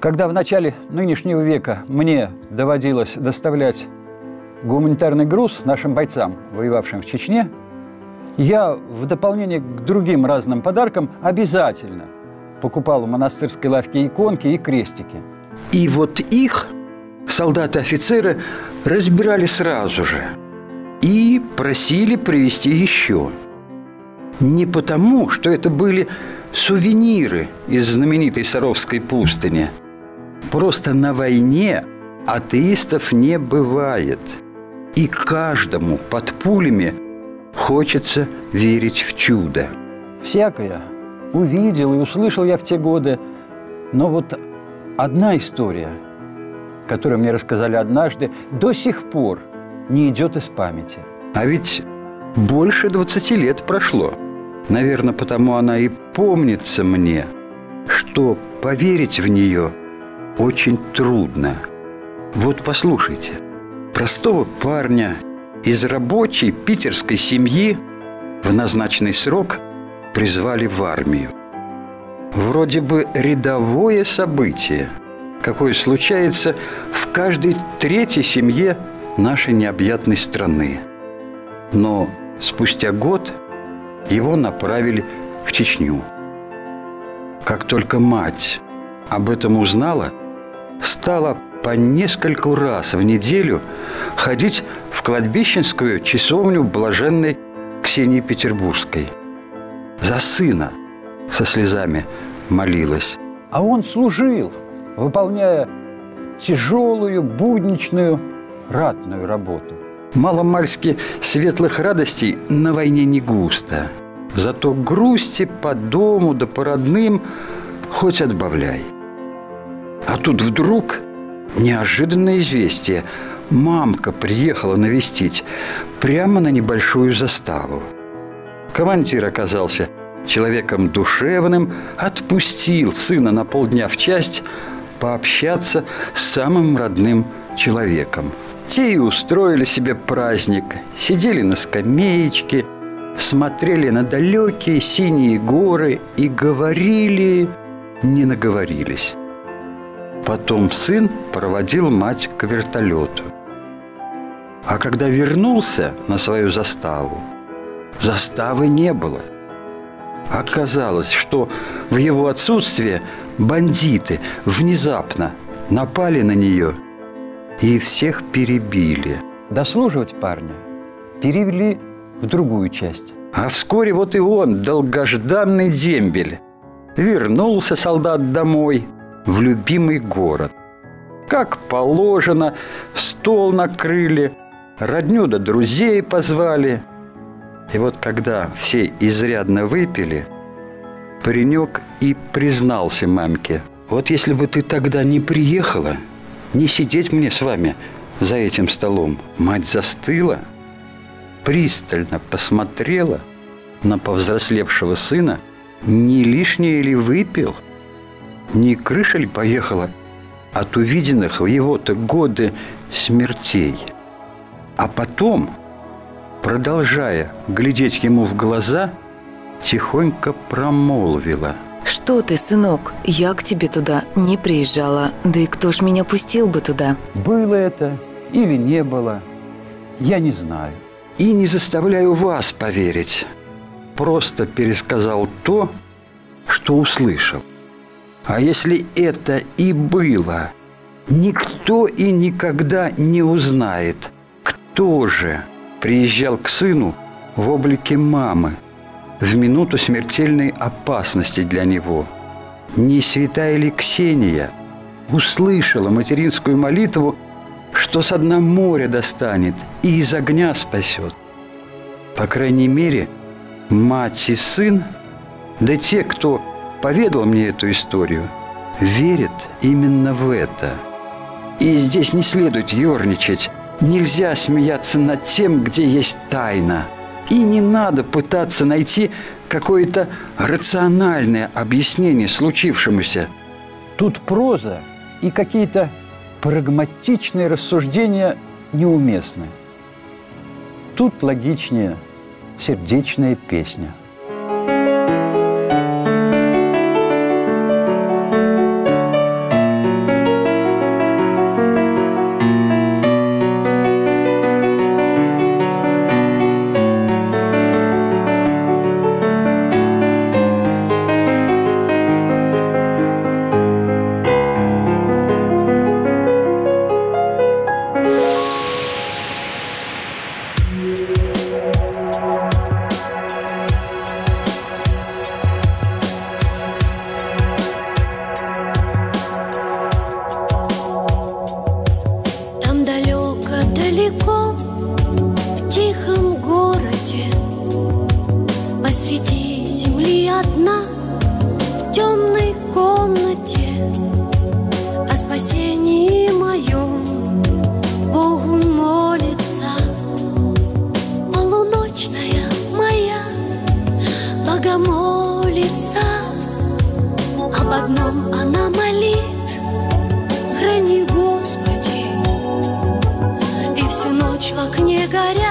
Когда в начале нынешнего века мне доводилось доставлять гуманитарный груз нашим бойцам, воевавшим в Чечне, я в дополнение к другим разным подаркам обязательно покупал в монастырской лавке иконки и крестики. И вот их солдаты-офицеры разбирали сразу же и просили привезти еще. Не потому, что это были сувениры из знаменитой Саровской пустыни. Просто на войне атеистов не бывает. И каждому под пулями хочется верить в чудо. Всякое увидел и услышал я в те годы. Но вот одна история, которую мне рассказали однажды, до сих пор не идет из памяти. А ведь больше 20 лет прошло. Наверное, потому она и помнится мне, что поверить в нее очень трудно. Вот послушайте, простого парня из рабочей питерской семьи в назначенный срок призвали в армию. Вроде бы рядовое событие, какое случается в каждой третьей семье нашей необъятной страны. Но спустя год – его направили в Чечню. Как только мать об этом узнала, стала по нескольку раз в неделю ходить в кладбищенскую часовню блаженной Ксении Петербургской. За сына со слезами молилась. А он служил, выполняя тяжелую, будничную, ратную работу. Маломальски светлых радостей на войне не густо. Зато грусти по дому да по родным хоть отбавляй. А тут вдруг неожиданное известие. Мамка приехала навестить прямо на небольшую заставу. Командир оказался человеком душевным, отпустил сына на полдня в часть пообщаться с самым родным человеком – те и устроили себе праздник, сидели на скамеечке, смотрели на далекие синие горы и говорили, не наговорились. Потом сын проводил мать к вертолету. А когда вернулся на свою заставу, заставы не было. Оказалось, что в его отсутствие бандиты внезапно напали на нее – и всех перебили. Дослуживать парня перевели в другую часть. А вскоре вот и он, долгожданный дембель. Вернулся солдат домой, в любимый город. Как положено, стол накрыли, родню да друзей позвали. И вот когда все изрядно выпили, паренек и признался мамке. Вот если бы ты тогда не приехала – не сидеть мне с вами за этим столом. Мать застыла, пристально посмотрела на повзрослевшего сына, не лишнее ли выпил, не крыша ли поехала от увиденных в его-то годы смертей. А потом, продолжая глядеть ему в глаза, тихонько промолвила – что ты, сынок? Я к тебе туда не приезжала. Да и кто ж меня пустил бы туда? Было это или не было, я не знаю. И не заставляю вас поверить. Просто пересказал то, что услышал. А если это и было, никто и никогда не узнает, кто же приезжал к сыну в облике мамы – в минуту смертельной опасности для него. Не святая ли Ксения услышала материнскую молитву, что с дна моря достанет и из огня спасет? По крайней мере, мать и сын, да те, кто поведал мне эту историю, верят именно в это. И здесь не следует ерничать, нельзя смеяться над тем, где есть тайна – и не надо пытаться найти какое-то рациональное объяснение случившемуся. Тут проза и какие-то прагматичные рассуждения неуместны. Тут логичнее сердечная песня. Не горят.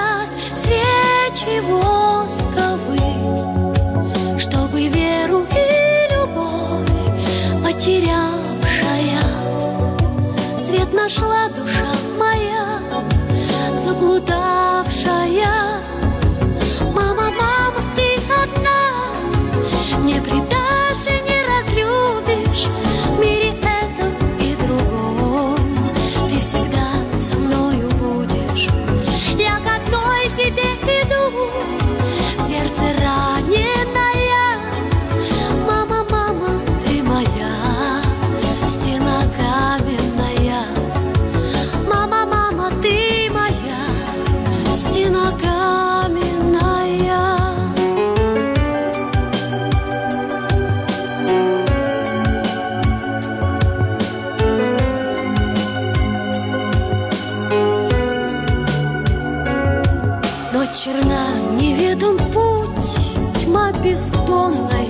черна, неведом путь, тьма бездонная,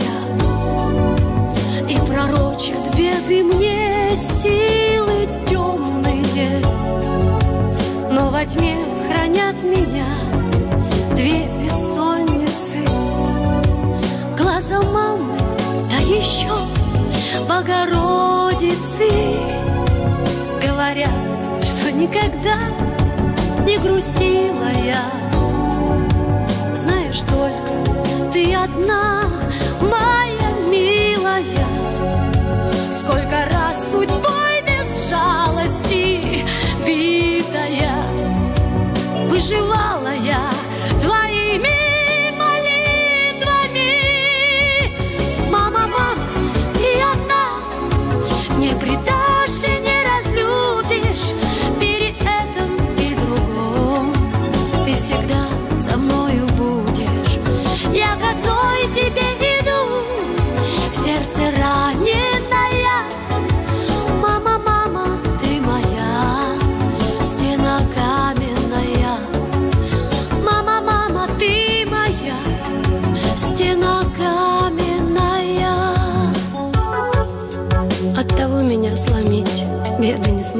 И пророчат беды мне силы темные, Но во тьме хранят меня две бессонницы, Глаза мамы, да еще Богородицы. Говорят, что никогда не грустила я. одна.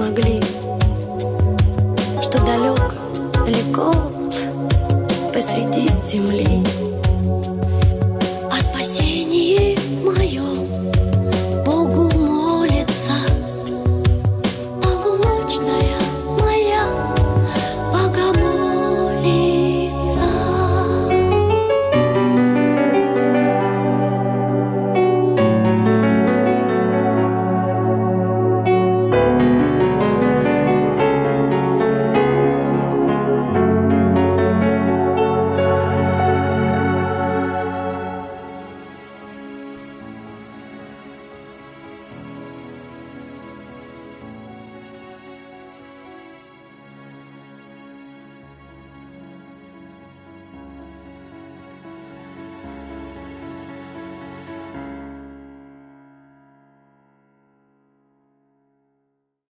могли. Что далек, далеко посреди земли.